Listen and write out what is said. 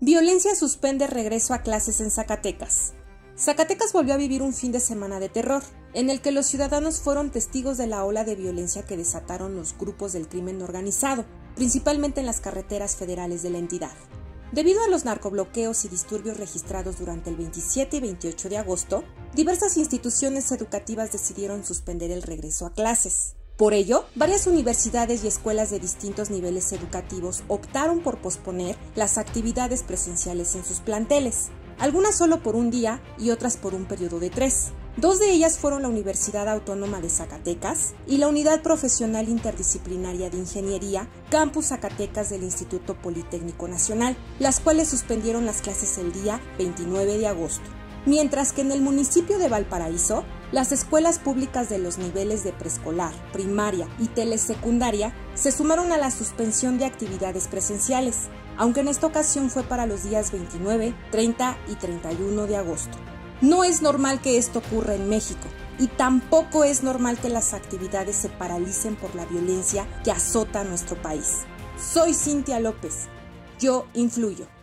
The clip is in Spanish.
Violencia suspende regreso a clases en Zacatecas. Zacatecas volvió a vivir un fin de semana de terror, en el que los ciudadanos fueron testigos de la ola de violencia que desataron los grupos del crimen organizado, principalmente en las carreteras federales de la entidad. Debido a los narcobloqueos y disturbios registrados durante el 27 y 28 de agosto, diversas instituciones educativas decidieron suspender el regreso a clases. Por ello, varias universidades y escuelas de distintos niveles educativos optaron por posponer las actividades presenciales en sus planteles, algunas solo por un día y otras por un periodo de tres. Dos de ellas fueron la Universidad Autónoma de Zacatecas y la Unidad Profesional Interdisciplinaria de Ingeniería, Campus Zacatecas del Instituto Politécnico Nacional, las cuales suspendieron las clases el día 29 de agosto mientras que en el municipio de Valparaíso, las escuelas públicas de los niveles de preescolar, primaria y telesecundaria se sumaron a la suspensión de actividades presenciales, aunque en esta ocasión fue para los días 29, 30 y 31 de agosto. No es normal que esto ocurra en México y tampoco es normal que las actividades se paralicen por la violencia que azota nuestro país. Soy Cintia López. Yo influyo.